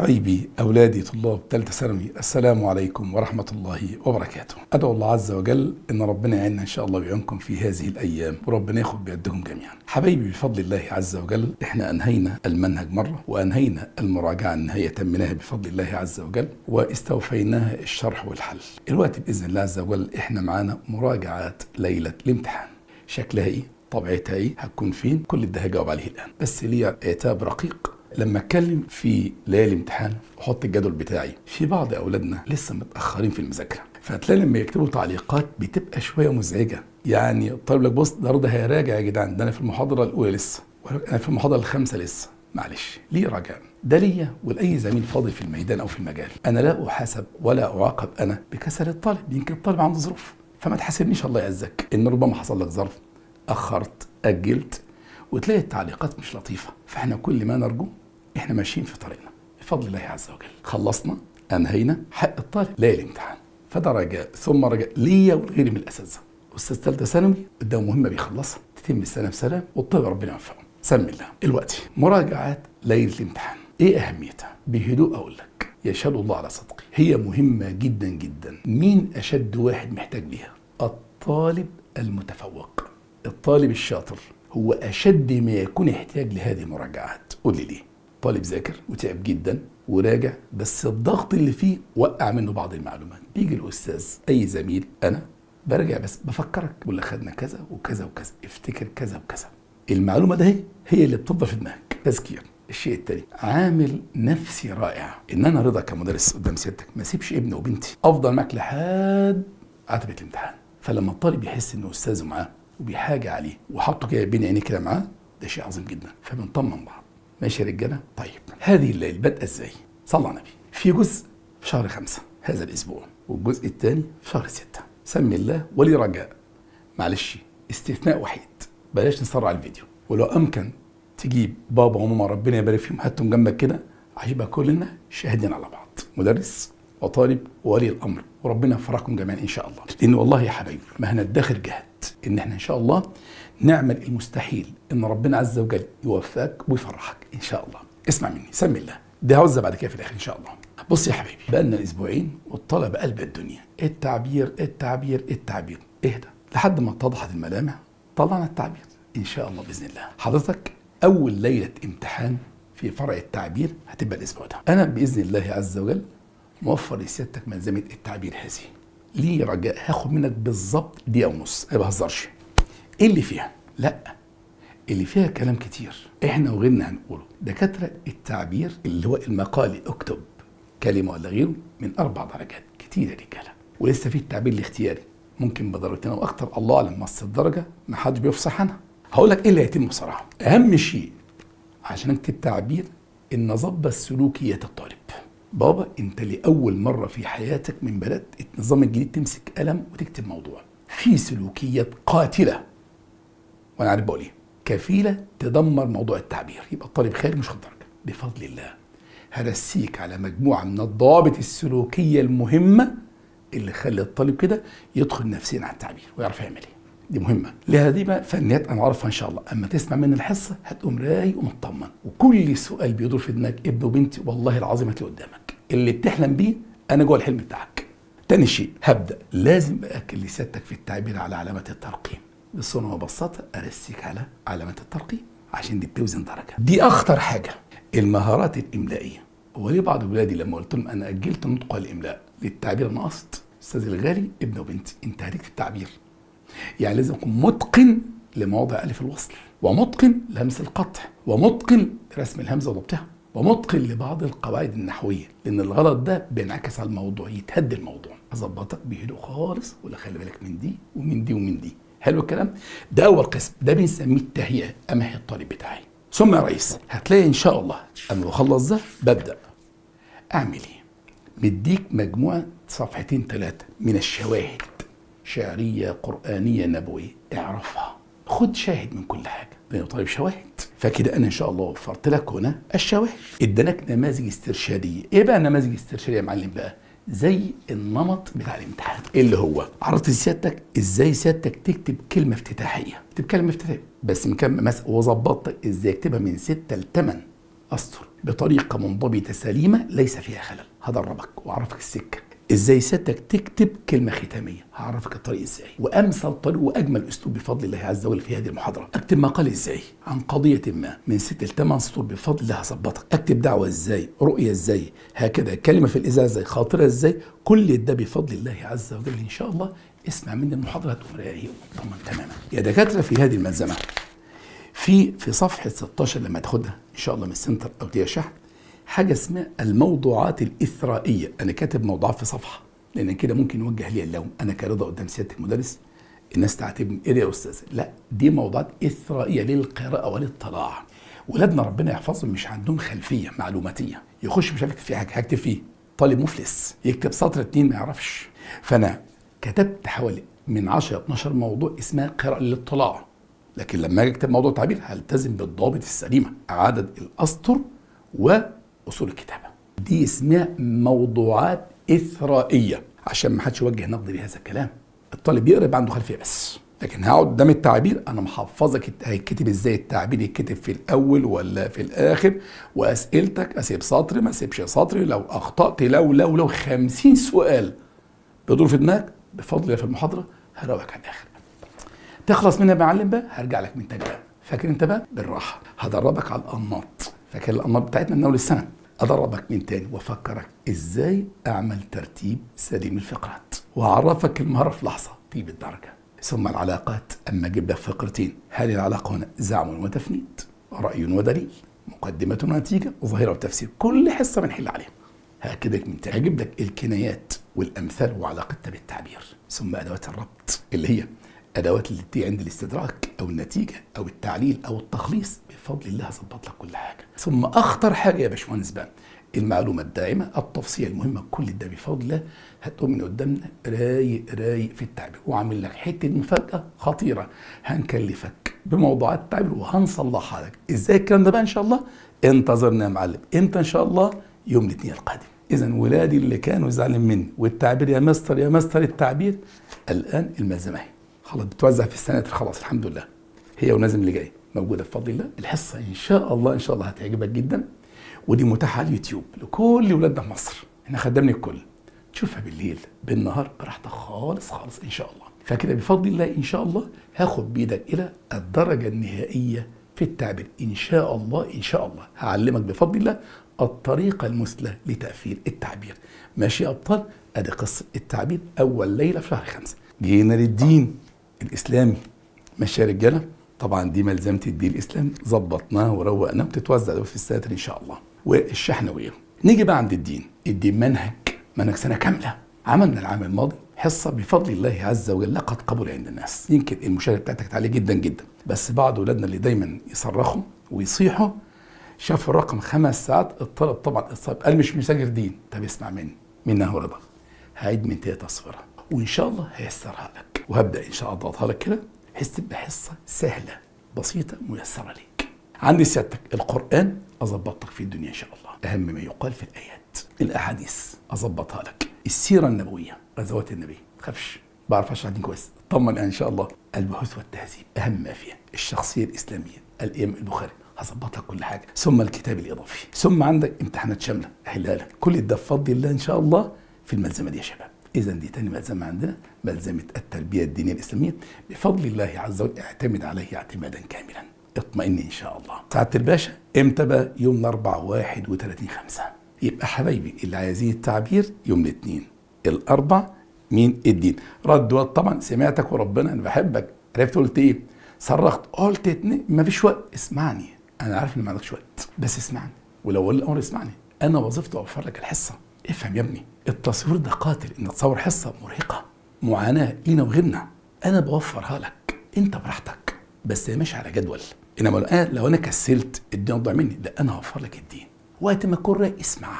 حبايبي أولادي طلاب ثالثة ثانوي السلام عليكم ورحمة الله وبركاته. أدعو الله عز وجل إن ربنا يعيننا إن شاء الله ويعينكم في هذه الأيام وربنا ياخد بيدهم جميعا. حبايبي بفضل الله عز وجل إحنا أنهينا المنهج مرة وأنهينا المراجعة النهاية تمناها بفضل الله عز وجل واستوفيناها الشرح والحل. الوقت بإذن الله عز وجل إحنا معانا مراجعات ليلة الامتحان. شكلها إيه؟ طبيعتها إيه؟ هتكون فين؟ كل ده هجاوب عليه الآن. بس ليا عتاب رقيق. لما أتكلم في ليالي امتحان واحط الجدول بتاعي في بعض أولادنا لسه متأخرين في المذاكرة. فتلاقي لما يكتبوا تعليقات بتبقى شوية مزعجة. يعني الطالب لك بص ده هيراجع يا جدعان ده أنا في المحاضرة الأولى لسه أنا في المحاضرة الخامسة لسه. معلش ليه راجع؟ ده ليا ولأي زميل فاضل في الميدان أو في المجال. أنا لا أحاسب ولا أعاقب أنا بكسل الطالب يمكن الطالب عنده ظروف. فما تحاسبنيش الله يعزك إن ربما حصل لك ظرف أخرت أجلت وتلاقي التعليقات مش لطيفة. فإحنا كل ما نرجو إحنا ماشيين في طريقنا. بفضل الله عز وجل. خلصنا أنهينا حق الطالب. لا الامتحان. فده رجاء ثم رجاء. ليا ولغيري من الأساتذة. أستاذ ثالثة ثانوي قدامه مهمه بيخلصها تتم السنة بسلام والطالب ربنا يوفقه سمي الله. الوقت مراجعات ليلة الامتحان. إيه أهميتها؟ بهدوء أقول لك. يشهد الله على صدقي. هي مهمة جدا جدا. مين أشد واحد محتاج ليها؟ الطالب المتفوق. الطالب الشاطر هو أشد ما يكون احتياج لهذه المراجعات. قول لي. ليه طالب ذاكر وتعب جدا وراجع بس الضغط اللي فيه وقع منه بعض المعلومات. بيجي الأستاذ أي زميل أنا برجع بس بفكرك بقول لك خدنا كذا وكذا وكذا افتكر كذا وكذا. المعلومة ده هي, هي اللي بتفضل في دماغك. تذكير. الشيء التاني عامل نفسي رائع. إن أنا رضا كمدرس قدام سيادتك ما أسيبش ابني وبنتي. أفضل معاك لحد عتبة الامتحان. فلما الطالب يحس إنه أستاذه معاه وبيحاجة عليه وحطه كده بين عينيه كده معاه ده شيء عظيم جدا. فبنطمن بعض. ماشي يا رجالة. طيب هذه الليل بدأ إزاي؟ صلى على النبي. في جزء في شهر خمسة هذا الأسبوع والجزء الثاني في شهر ستة. سمي الله ولي رجاء. معلش استثناء وحيد. بلاش نسرع الفيديو. ولو أمكن تجيب بابا وماما ربنا يبارك فيهم هاتهم جنبك كده عشان يبقى كلنا شاهدين على بعض. مدرس وطالب وولي الأمر وربنا يفرحكم جميعا إن شاء الله. لأن والله يا حبايبي ما هندخر جهد إن إحنا إن شاء الله نعمل المستحيل إن ربنا عز وجل يوفقك ويفرحك إن شاء الله. اسمع مني سمي الله. ده هوزة بعد كده في الآخر إن شاء الله. بص يا حبيبي بقى لنا أسبوعين والطلبه قلب الدنيا. التعبير التعبير التعبير. اهدى. لحد ما اتضحت الملامح طلعنا التعبير إن شاء الله بإذن الله. حضرتك أول ليلة امتحان في فرع التعبير هتبقى الأسبوع ده. أنا بإذن الله عز وجل موفر لسيادتك ملزمة التعبير هذه. ليه رجاء؟ هاخد منك بالظبط دقيقة ونص. ما بهزرش. إيه اللي فيها. لا اللي فيها كلام كتير. إحنا وغيرنا هنقوله. دكاترة التعبير اللي هو المقالي اكتب كلمة ولا غيره من أربع درجات. كتير يا رجالة. ولسه في التعبير الاختياري. ممكن بدرجتين أو أكتر. الله أعلم بس الدرجة. ما حدش بيفصح عنها. هقول لك إيه اللي هيتم بصراحه أهم شيء عشان اكتب تعبير إن اظبط سلوكيات الطالب بابا أنت لأول مرة في حياتك من بدات النظام الجديد تمسك قلم وتكتب موضوع. في سلوكيات قاتلة. وأنا عارف بقول إيه. كفيلة تدمر موضوع التعبير. يبقى الطالب خارج مش خد درجة. بفضل الله. هرسيك على مجموعة من الضوابط السلوكية المهمة اللي خلي الطالب كده يدخل نفسيا على التعبير ويعرف يعمل إيه. دي مهمة. لها دي بقى فنيات أنا عارفها إن شاء الله. أما تسمع من الحصة هتقوم رايق ومطمن. وكل سؤال بيدور في دماغك. ابن وبنتي والله العظيم هتلاقيه قدامك. اللي بتحلم بيه أنا جوه الحلم بتاعك. تاني شيء هبدأ. لازم أأكد لسيادتك في التعبير على علامات الترقيم. بصورة وبساطة أرسيك على علامات الترقيم عشان دي بتوزن درجة. دي أخطر حاجة. المهارات الإملائية. وليه بعض ولادي لما قلت لهم أنا أجلت نطق الإملاء للتعبير أنا قصد أستاذ الغالي ابن وبنتي أنت هتكتب التعبير. يعني لازم يكون متقن لمواضع ألف الوصل ومتقن لمس القطع ومتقن رسم الهمزة وضبطها ومتقن لبعض القواعد النحوية لأن الغلط ده بينعكس على الموضوع يتهد الموضوع. اظبطك بهدوء خالص ولا خلي بالك من دي ومن دي ومن دي. حلو الكلام؟ ده اول قسم ده بنسميه التهيئة امهي الطالب بتاعي. ثم يا ريس هتلاقي إن شاء الله اما بخلص ده ببدأ. أعمل إيه؟ مديك مجموعة صفحتين ثلاثة من الشواهد. شعرية قرآنية نبوية. اعرفها. خد شاهد من كل حاجة. لأنه طيب شواهد. فكده أنا إن شاء الله وفرت لك هنا الشواهد. ادانك نماذج استرشادية. إيه بقى نماذج استرشادية يا معلم بقى؟ زي النمط بتاع الامتحان اللي هو؟ عرضت سيادتك إزاي سيادتك تكتب كلمة افتتاحية؟ تكتب كلمة افتتاحية. بس مكمل مثلا وظبطت إزاي اكتبها من 6 ل 8 أسطر بطريقة منضبطة سليمة ليس فيها خلل. هدربك وأعرفك السكة. إزاي سيادتك تكتب كلمة ختامية. هعرفك الطريق إزاي. وأمثل طريق وأجمل أسلوب بفضل الله عز وجل في هذه المحاضرة. أكتب مقال إزاي. عن قضية ما. من ست لثمان سطور بفضل الله هظبطك. أكتب دعوة إزاي. رؤية إزاي. هكذا. كلمة في الإذاعة إزاي. خاطرة إزاي. كل ده بفضل الله عز وجل. إن شاء الله اسمع مني المحاضرة تقوم رايق ومطمن تماما. يا دكاترة في هذه الملزمة. في في صفحة 16 لما تاخدها. إن شاء الله من السنتر أو شحن. حاجة اسمها الموضوعات الإثرائية. أنا كاتب موضوعات في صفحة لأن كده ممكن يوجه لي اللوم. أنا كرضا قدام سيادة المدرس الناس تعاتبني إيه يا أستاذ؟ لا دي موضوعات إثرائية للقراءة والاطلاع ولادنا ربنا يحفظهم مش عندهم خلفية معلوماتية. يخش مش عارف فيه حاجة هكتب فيه. طالب مفلس يكتب سطر اتنين ما يعرفش. فأنا كتبت حوالي من 10 12 موضوع اسمها قراءة للاطلاع لكن لما أجي أكتب موضوع تعبير هلتزم بالضوابط السليمة عدد الأسطر واصول الكتابة. دي اسمها موضوعات إثرائية. عشان ما حدش يوجه نقد لهذا الكلام. الطالب يقرأ يبقى عنده خلفية بس. لكن هقعد قدام التعبير أنا محفظك هيتكتب إزاي التعبير يتكتب في الأول ولا في الآخر. وأسئلتك أسيب سطر ما أسيبش سطر. لو أخطأت لو لو لو 50 سؤال بيدور في دماغك بفضل الله في المحاضرة هروقك على الآخر. تخلص منها معلم بقى هرجع لك من تاني بقى. فاكر أنت بقى؟ بالراحة. هدربك على الأنماط. فاكر الأنماط بتاعتنا من أول السنة؟ ادربك من تاني وأفكرك إزاي أعمل ترتيب سليم الفقرات وأعرفك المهارة في لحظة. طيب الدرجه ثم العلاقات. أما أجيب لك فقرتين. هل العلاقة هنا زعم وتفنيد؟ رأي ودليل. مقدمة ونتيجة. ظاهره وتفسير. كل حصة بنحل عليها. هكذا من تاني. هجيب لك الكنايات والأمثال وعلاقتها بالتعبير. ثم أدوات الربط. اللي هي ادوات اللي بتيجي عند الاستدراك أو النتيجة أو التعليل أو التخليص بفضل الله هظبط لك كل حاجة. ثم أخطر حاجة يا باشمهندس بقى المعلومه الداعمة التفصيل المهمه كل ده بفضل الله هتقوم من قدامنا رايق رايق في التعبير وعامل لك حتة مفاجأة خطيرة هنكلفك بموضوعات التعبير وهنصلحها لك إزاي الكلام ده بقى إن شاء الله؟ انتظرنا يا معلم. إمتى إن شاء الله؟ يوم الاثنين القادم. اذا ولادي اللي كانوا زعلانين مني والتعبير يا مستر يا مستر التعبير الآن الملزمه خلاص بتوزع في السناتر خلاص الحمد لله. هي ونازل اللي جاي موجودة بفضل الله الحصة إن شاء الله إن شاء الله هتعجبك جدا. ودي متاحة على اليوتيوب لكل ولادنا في مصر. إحنا خدمنا الكل. تشوفها بالليل بالنهار براحتك خالص خالص إن شاء الله. فكده بفضل الله إن شاء الله هاخد بيدك إلى الدرجة النهائية في التعبير. إن شاء الله إن شاء الله. هعلمك بفضل الله الطريقة المثلى لتقفيل التعبير. ماشي يا أبطال؟ أدي قصة التعبير أول ليلة في شهر خمسة. جينا للدين الاسلامي ماشي يا رجالة. طبعا دي ملزمه الدين الاسلامي ظبطناها وروقناها وتتوزع في الساتر إن شاء الله. والشحن وغيره نيجي بقى عند الدين. الدين منهج منهج سنة كاملة. عملنا العام الماضي. حصة بفضل الله عز وجل لقد قبل عند الناس. يمكن المشاهدة بتاعتك عاليه جدا جدا. بس بعض أولادنا اللي دايما يصرخوا ويصيحوا شافوا الرقم خمس ساعات. الطلب طبعا الطلب قال مش مسجل دين. طب اسمع مني. منها هو رضا. هعيد من تاني تصفيرها وإن شاء الله هيسرها لك. وهبدأ إن شاء الله. اضغطها لك كده بحيث تبقى حصه سهلة بسيطة ميسرة ليك. عندي سيادتك القرآن أظبطك في الدنيا إن شاء الله. أهم ما يقال في الآيات الأحاديث أظبطها لك. السيرة النبوية غزوات النبي ما تخافش بعرف أشرح دين كويس. اطمن إن شاء الله. البحوث والتهذيب أهم ما فيها. الشخصية الإسلامية الإمام البخاري هظبط لك كل حاجة. ثم الكتاب الإضافي. ثم عندك امتحانات شاملة احلها لك كل ده بفضل الله إن شاء الله في الملزمة دي يا شباب. اذا دي تاني ملزمه عندنا ملزمة التربيه الدينية الإسلامية. بفضل الله عز وجل اعتمد عليه اعتمادا كاملا. اطمئن إن شاء الله. سعادة الباشا إمتى بقى؟ يوم الأربعاء 31 5 يبقى حبايبي اللي عايزين التعبير يوم الاثنين. الأربع مين؟ الدين. رد طبعا سمعتك وربنا أنا بحبك. عرفت قلت إيه؟ صرخت. قلت اتنين مفيش وقت. اسمعني. أنا عارف إن ما عندكش وقت بس اسمعني. ولو ولي الأمر اسمعني. أنا وظيفتي أوفر لك الحصة. افهم يا ابني التصوير ده قاتل إن تصور حصة مرهقة معاناة لينا وغيرنا. أنا بوفرها لك أنت براحتك. بس ماشي على جدول. إنما لو أنا لو أنا كسلت الدين ضاع مني لا أنا هوفر لك الدين. وقت ما تكون اسمع.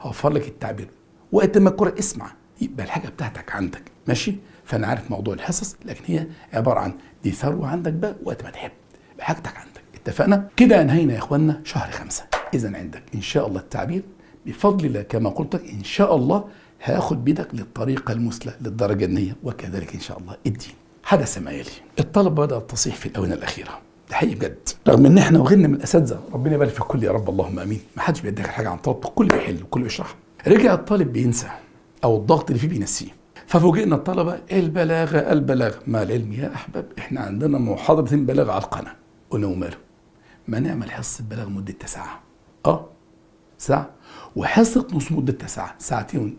هوفر لك التعبير. وقت ما تكون اسمع. يبقى الحاجة بتاعتك عندك. ماشي؟ فأنا عارف موضوع الحصص لكن هي عبارة عن دي ثروة عندك بقى وقت ما تحب. حاجتك عندك. اتفقنا؟ كده أنهينا يا اخوانا شهر خمسة. اذا عندك إن شاء الله التعبير. بفضل الله كما قلت إن شاء الله هاخد بيدك للطريقة المثلى للدرجة النية وكذلك إن شاء الله الدين. حدث ما يلي الطلبه بدات تصيح في الآونة الأخيرة. ده حقيقي بجد. رغم إن إحنا وغيرنا من الأساتذة ربنا يبارك في الكل يا رب اللهم آمين. ما حدش بيدخل حاجة عن طلب الكل بيحل والكل بيشرح رجع الطالب بينسى أو الضغط اللي فيه بينسيه. ففوجئنا الطلبة البلاغة البلاغة. مع العلم يا أحباب؟ إحنا عندنا محاضرة بلاغة على القناة. قلنا وماله؟ ما نعمل حصة بلاغة مده ساعه آه ساعة. وحصه نص مدتها ساعه ساعتين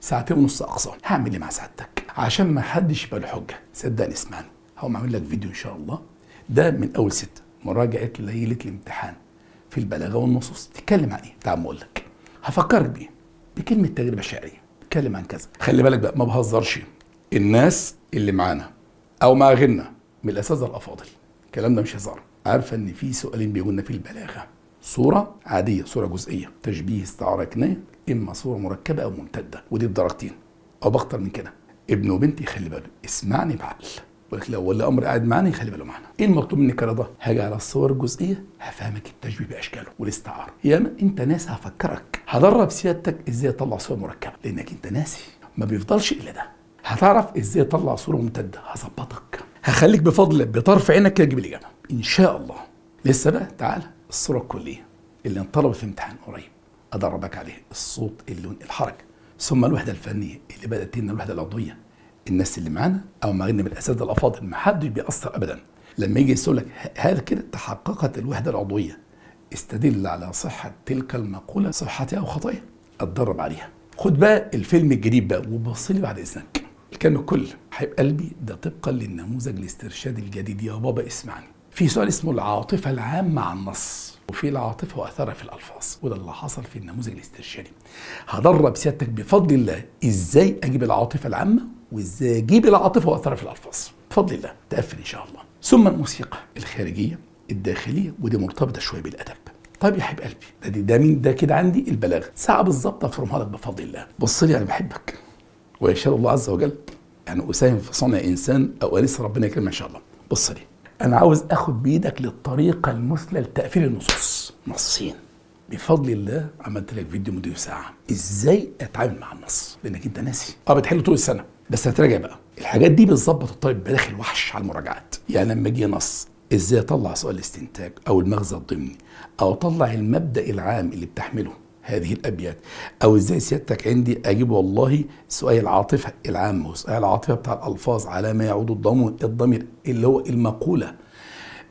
ساعتين ونص أقصى. هعمل إيه مع سعادتك؟ عشان ما حدش يبقى له حجه صدقني اسمعني. هقوم أعمل لك فيديو إن شاء الله. ده من أول ستة مراجعة ليلة الامتحان في البلاغة والنصوص. تتكلم عن إيه؟ تعال أقول لك. هفكرك بيه بكلمة تجربة شعرية. اتكلم عن كذا. خلي بالك بقى ما بهزرش. الناس اللي معانا أو مع غيرنا من الأساتذة الأفاضل. الكلام ده مش هزار. عارفة إن في سؤالين بيقولنا في البلاغة. صورة عادية صورة جزئية تشبيه استعاره كنايه إما صورة مركبة أو ممتدة ودي بدرجتين. أو بأكتر من كده. ابن وبنتي خلي باله اسمعني بعقل. ولكن لو ولي أمر قاعد معانا يخلي باله معانا. إيه المطلوب منك يا رضا؟ هاجي على الصور الجزئية هفهمك التشبيه بأشكاله والاستعارة. ياما أنت ناس هفكرك. هدرب سيادتك إزاي اطلع صورة مركبة لأنك أنت ناسي. ما بيفضلش إلا ده. هتعرف إزاي اطلع صورة ممتدة. هظبطك. هخليك بفضل بطرف عينك تجيب الإجابة. إن شاء الله. لسه بقى؟ تعالى الصورة الكلية اللي انطلبت في امتحان قريب أدربك عليه الصوت اللون الحركة. ثم الوحدة الفنية اللي بدأت لنا الوحدة العضويه الناس اللي معانا أو معانا من الأساتذة الأفاضل ما حدش بيأثر ابدا. لما يجي يقول لك هل كده تحققت الوحدة العضويه استدل على صحة تلك المقولة صحتها أو خطأها اتدرب عليها. خد بقى الفيلم الجديد بقى وبص لي بعد إذنك. الكلام الكل حبيب قلبي ده طبقا للنموذج الاسترشادي الجديد. يا بابا اسمعني. في سؤال اسمه العاطفة العامة عن النص. وفي العاطفة وأثرها في الألفاظ. وده اللي حصل في النموذج الاسترشادي. هدرب سيادتك بفضل الله إزاي أجيب العاطفة العامة وإزاي أجيب العاطفة وأثرها في الألفاظ. بفضل الله. تقفل إن شاء الله. ثم الموسيقى الخارجية الداخلية ودي مرتبطة شوية بالأدب. طيب يا حبيب قلبي ده ده مين؟ ده كده عندي البلاغة. ساعة بالظبط أفرمها لك بفضل الله. بص لي أنا بحبك. ويشاء الله عز وجل يعني أساهم في صنع إنسان أو انس ربنا يكرمه إن شاء الله. بص لي. أنا عاوز أخد بإيدك للطريقة المثلى لتقفيل النصوص. نصين بفضل الله عملت لك فيديو مدته ساعة. إزاي أتعامل مع النص؟ لأنك أنت ناسي. آه بتحل طول السنة. بس هتراجع بقى. الحاجات دي بتظبط الطالب بداخل وحش على المراجعات. يعني لما أجي نص إزاي أطلع سؤال الاستنتاج أو المغزى الضمني؟ أو أطلع المبدأ العام اللي بتحمله؟ هذه الأبيات. أو إزاي سيادتك عندي أجيب والله سؤال العاطفة العامه وسؤال العاطفة بتاع الألفاظ على ما يعود الضمير الضمير اللي هو المقولة.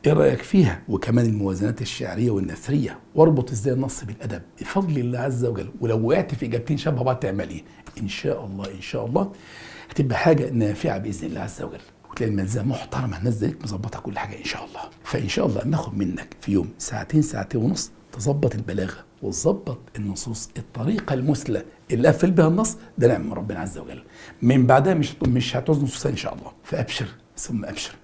إيه رأيك فيها؟ وكمان الموازنات الشعرية والنثرية. واربط إزاي النص بالأدب؟ بفضل الله عز وجل. ولو وقعت في إجابتين شبه بعض تعمل إيه؟ إن شاء الله إن شاء الله هتبقى حاجة نافعة بإذن الله عز وجل. وتلاقي الملزمة محترمة الناس زيك مظبطة كل حاجة إن شاء الله. فإن شاء الله ناخد منك في يوم ساعتين ساعتين ونص تظبط البلاغة. وتظبط النصوص الطريقة المثلى اللي قفل بها النص ده نعم من ربنا عز وجل. من بعدها مش مش هتعوز نصوص إن شاء الله. فأبشر ثم أبشر.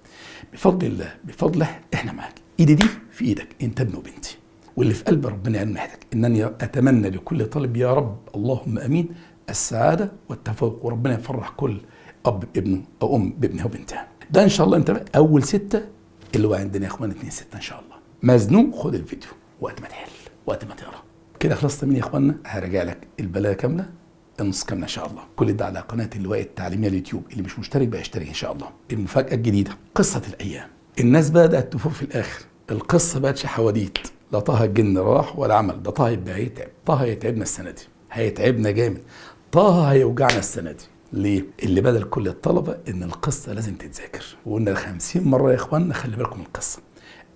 بفضل الله بفضله إحنا معاك. إيدي دي في إيدك أنت ابن وبنتي. واللي في قلب ربنا يعلم ناحيتك إنني أتمنى لكل طالب يا رب اللهم آمين السعادة والتفوق. وربنا يفرح كل أب بابنه أو أم بابنها وبنتها. ده إن شاء الله أنت بقى. أول ستة اللي هو عندنا يا إخوان اتنين ستة إن شاء الله. مزنوق خد الفيديو وقت ما تحل وقت ما تقرأ. كده خلصت مين يا اخوانا هرجع لك البلاغة كاملة النص كاملة إن شاء الله. كل ده على قناة اللواء التعليمية اليوتيوب. اللي مش مشترك بقى يشترك إن شاء الله. المفاجأة الجديدة قصة الأيام. الناس بدأت تفوق في الآخر. القصة بقتش حواديت لا طه الجن راح ولا عمل. ده طه يبقى هيتعب طه هيتعبنا السنة دي. هيتعبنا جامد. طه هيوجعنا السنة دي. ليه؟ اللي بدل كل الطلبة إن القصة لازم تتذاكر. وقلنا 50 مرة يا اخوانا خلي بالكم من القصة.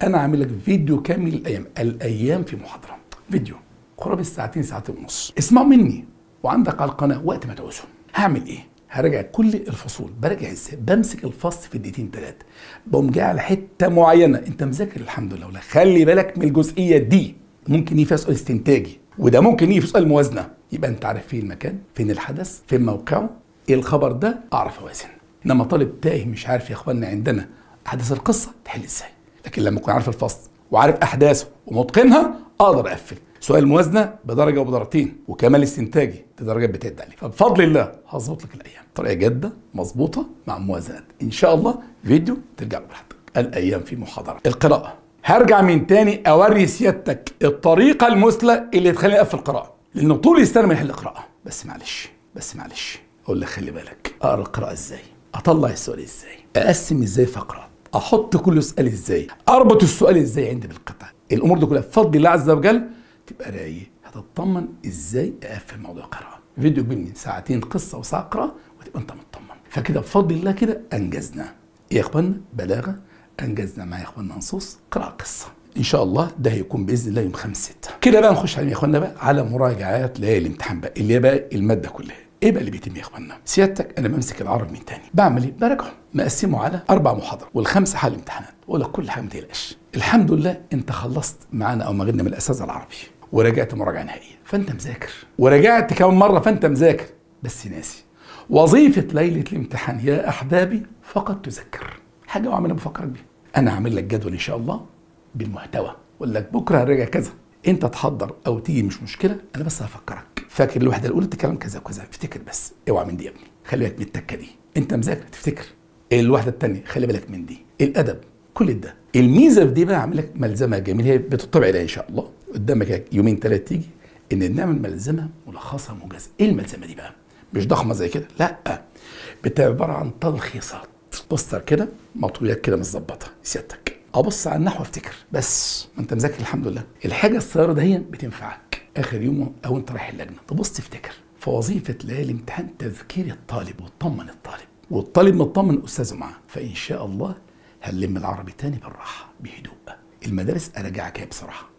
أنا عامل لك فيديو كامل الأيام الأيام في محاضرة. فيديو. قرابه ساعتين ساعتين ونص. اسمعوا مني. وعندك على القناة وقت ما تعوزهم هعمل إيه؟ هراجع كل الفصول. براجع إزاي؟ بمسك الفصل في دقيقتين ثلاثة بقوم جاي على حتة معينة. أنت مذاكر الحمد لله ولا؟ خلي بالك من الجزئية دي. ممكن يجي فيها سؤال استنتاجي. وده ممكن يجي سؤال موازنة. يبقى أنت عارف فين المكان فين الحدث فين موقعه إيه الخبر ده؟ أعرف أوازن. إنما طالب تايه مش عارف يا اخوانا عندنا أحداث القصة تحل إزاي. لكن لما أكون عارف الفصل وعارف أحداثه ومتقنها أقدر أقفل. سؤال موازنة بدرجة وبدرجتين وكمال استنتاجي دي درجات بتعد عليه. فبفضل الله هظبط لك الأيام. طريقة جادة مظبوطة مع موازنات. إن شاء الله فيديو ترجع براحتك. الأيام في محاضرة. القراءة. هرجع من تاني أوري سيادتك الطريقة المثلى اللي تخليني أقفل القراءة. لأنه طول السنة ما يحل قراءه بس معلش بس معلش. أقول لك خلي بالك. أقرأ القراءة إزاي؟ أطلع السؤال إزاي؟ أقسم إزاي فقرات أحط كل سؤال إزاي؟ أربط السؤال إزاي عندي بالقطع؟ الأمور دي كلها بفضل الله عز وجل تبقى رايق. هتطمن إزاي أقفل موضوع قراءه فيديو كبير من ساعتين قصة وساعه قراءه وتبقى أنت مطمن. فكده بفضل الله كده أنجزنا. يا اخوانا بلاغة. أنجزنا مع يا اخوانا نصوص قراءة قصة. إن شاء الله ده هيكون بإذن الله يوم 5 6 كده بقى نخش على يا اخوانا بقى؟ على مراجعات ليالي الامتحان بقى اللي هي بقى المادة كلها. إيه بقى اللي بيتم يا اخوانا سيادتك أنا بمسك العربي من تاني. بعمل إيه؟ براجعه مقسمه على أربع محاضرات والخمسه حل امتحانات. وأقول لك كل حاجة ما الحمد لله أنت خلصت معانا أو مغنى من الأساتذة العربي وراجعت مراجعة نهائية. فأنت مذاكر. وراجعت كمان مرة فأنت مذاكر. بس ناسي. وظيفة ليلة الامتحان يا أحبابي فقط تذكر. حاجة واعملها بفكرك بيها. أنا هعمل لك جدول إن شاء الله بالمحتوى. أقول لك بكرة هنراجع كذا. أنت تحضر أو تيجي مش مشكلة. أنا بس هفكرك. فاكر الوحدة الأولى الكلام كذا وكذا. افتكر بس. اوعى من دي يا ابني. خلي بالك من التكة دي. أنت مذاكر تفتكر. الوحدة الثانية خلي بالك من دي. الأدب كل ده. الميزة في دي بقى أعمل لك ملزمة جميلة. هي بتطبع عليها إن شاء الله. قدامك يومين ثلاثة تيجي إن نعمل ملزمة ملخصة موجزه إيه الملزمة دي بقى؟ مش ضخمة زي كده؟ لأ. بتبقى عبارة عن تلخيصات. بوستر كده مطويات كده متظبطة. سيادتك أبص على النحو أفتكر. بس. ما أنت مذاكر الحمد لله. الحاجة الصغيرة دي بتنفعك. آخر يوم أو أنت رايح اللجنة. تبص تفتكر. فوظيفه ليالي الامتحان تذكير الطالب وتطمن الطالب. والطالب مطمن أستاذه معاه. فإن شاء الله هنلم العربي تاني بالراحة بهدوء. المدارس أراجعك هي بصراحة.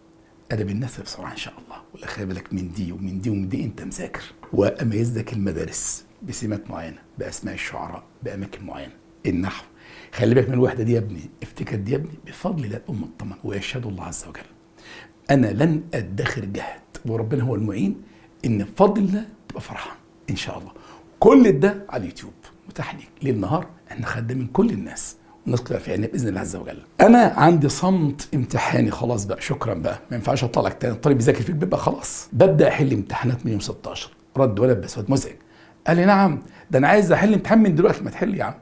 أدب النثر بسرعة إن شاء الله. ولا بالك من دي ومن دي ومن دي. أنت مذاكر. واميز لك المدارس بسمات معينة بأسماء الشعراء بأماكن معينة. النحو. خلي بالك من الوحدة دي يا ابني. افتكر دي يا ابني. بفضل الله الام الطمن ويشهد الله عز وجل. أنا لن أدخر جهد. وربنا هو المعين إن بفضل الله تبقى فرحان إن شاء الله. كل ده على اليوتيوب. متاح ليك. ليل نهار إحنا خدامين كل الناس. كلها في عيننا بإذن الله عز وجل. أنا عندي صمت امتحاني خلاص بقى شكرا بقى. ما ينفعش أطلع لك تاني. الطالب يذاكر في البيت بقى خلاص. ببدأ أحل امتحانات من يوم 16 رد ولد بسود مزعج. قال لي نعم ده أنا عايز أحل امتحان من دلوقتي. ما تحل يا عم.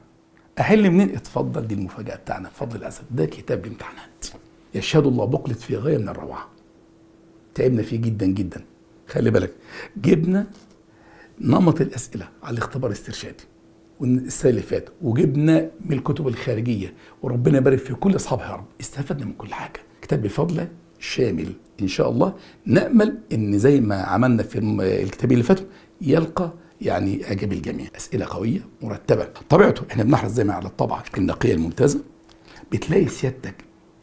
أحل منين؟ اتفضل دي المفاجأة بتاعنا. بفضل الاسد ده كتاب الامتحانات. يشهد الله بقلت في غاية من الروعة. تعبنا فيه جدا جدا. خلي بالك جبنا نمط الأسئلة على الاختبار الاسترشادي والسنة اللي فاتت. وجبنا من الكتب الخارجية وربنا يبارك في كل أصحابها يا رب. استفدنا من كل حاجة. كتاب بفضل شامل. إن شاء الله نأمل إن زي ما عملنا في الكتابين اللي فاتوا يلقى يعني إعجاب الجميع. أسئلة قوية مرتبة. طبيعته إحنا بنحرص زي ما على الطبعه النقية الممتازة. بتلاقي سيادتك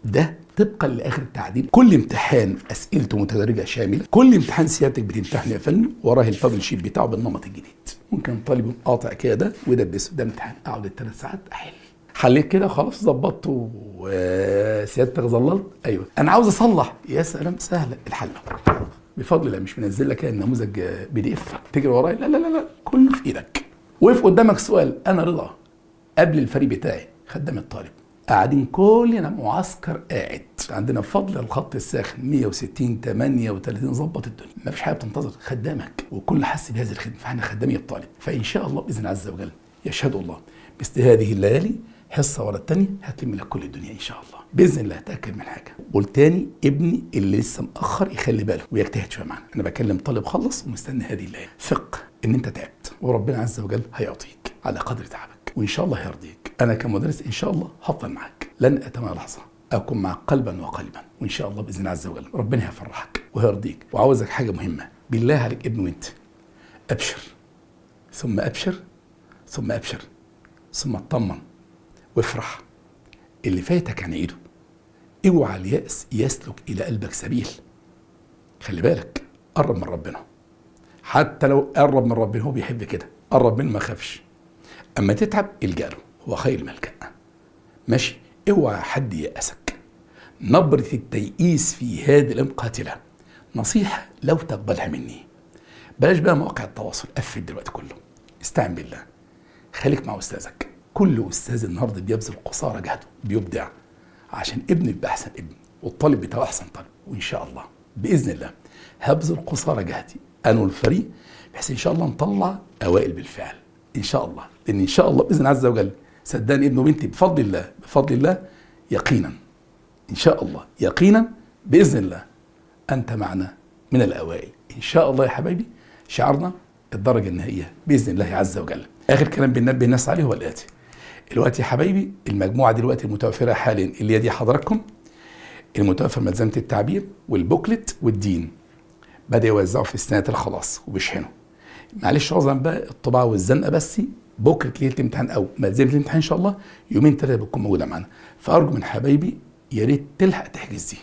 ده طبقا لآخر التعديل. كل امتحان أسئلته متدرجة شاملة. كل امتحان سيادتك بتمتحن يا فندم. وراه ال bubble sheet بتاعه بالنمط الجديد. ممكن طالب قاطع كده ويدبسه ده امتحان أقعد الثلاث ساعات أحل. حليت كده خلاص ظبطت. وسيادتك ظللت. أيوه. أنا عاوز أصلح. يا سلام سهلة الحل. بفضل الله مش منزل لك النموذج PDF تجري ورايا. لا لا لا لا. كله في إيدك. وقف قدامك سؤال. أنا رضا. قبل الفريق بتاعي خدام الطالب. قاعدين كلنا معسكر قاعد. عندنا بفضل الخط الساخن 160 38 ظبط الدنيا. ما فيش حاجة بتنتظر. خدامك. وكل حس بهذه الخدمة. فإحنا خدامي الطالب. فإن شاء الله بإذن عز وجل يشهد الله مثل هذه الليالي حصة ورا الثانية هتلم لك كل الدنيا إن شاء الله. بإذن الله تأكد من حاجة. والتاني ابني اللي لسه مأخر يخلي باله ويجتهد شوية معانا. أنا بكلم طالب خلص ومستني هذه الليلة فق إن أنت تعبت وربنا عز وجل هيعطيك على قدر تعبك. وإن شاء الله هيرضيك أنا كمدرس إن شاء الله هفضل معاك لن أتمنى لحظة أكون معك قلبا وقلبا. وإن شاء الله بإذن الله عز وجل. ربنا هيفرحك وهيرضيك وعاوزك حاجة مهمة. بالله عليك ابن وأنت. أبشر. ثم أبشر. ثم أبشر. ثم اطمن. وافرح. اللي فاتك عن ايده اوعى اليأس يسلك إلى قلبك سبيل. خلي بالك. قرب من ربنا. حتى لو قرب من ربنا هو بيحب كده. قرب منه ما خافش. أما تتعب الجا له هو خير الملجأ ماشي اوعى حد يأسك. نبرة التيئيس في هذه الأيام قاتلة نصيحة لو تقبلها مني. بلاش بقى مواقع التواصل قفل دلوقتي كله. استعن بالله. خليك مع أستاذك. كل أستاذ النهاردة بيبذل قصارى جهده بيبدع. عشان ابني يبقى أحسن ابن والطالب بتاعه أحسن طالب. وإن شاء الله بإذن الله هبذل قصارى جهدي أنا والفريق بحيث إن شاء الله نطلع أوائل بالفعل. إن شاء الله. لأن إن شاء الله بإذن عز وجل صدقني ابن وبنتي بفضل الله بفضل الله يقينا إن شاء الله يقينا بإذن الله أنت معنا من الأوائل. إن شاء الله يا حبايبي شعارنا الدرجة النهائية بإذن الله عز وجل. آخر كلام بننبه الناس عليه هو الآتي. دلوقتي يا حبايبي المجموعة دلوقتي المتوفره حاليا اللي هي دي حضراتكم المتوفر ملزمة التعبير والبوكلت والدين. بدأ يوزعوا في استنات الخلاص وبيشحنوا. معلش عذرا بقى الطباعة والزنقة بس بوكلت ليله الامتحان أو ملزمه الامتحان إن شاء الله يومين ثلاثة بتكون موجودة معانا. فأرجو من حبايبي يا ريت تلحق تحجز دي.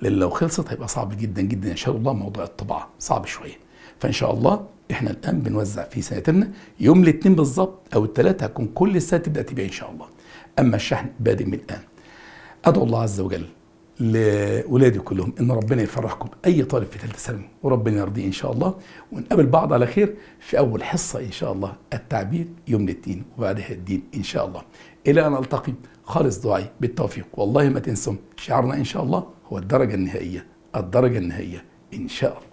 لأن لو خلصت هيبقى صعب جدا جدا. إن شاء الله موضوع الطباعة صعب شوية. فإن شاء الله إحنا الآن بنوزع في سنتنا يوم الاثنين بالظبط أو الثلاثه هتكون كل السنة تبدأ تبيع إن شاء الله. أما الشحن بادئ من الآن. أدعو الله عز وجل لأولادي كلهم إن ربنا يفرحكم. باي طالب في ثالثة ثانوي وربنا يرضيه إن شاء الله. ونقابل بعض على خير في أول حصة إن شاء الله التعبير يوم الاثنين وبعدها الدين إن شاء الله. إلى أن ألتقي خالص دعائي بالتوفيق. والله ما تنسوا شعارنا إن شاء الله هو الدرجة النهائية الدرجة النهائية إن شاء الله.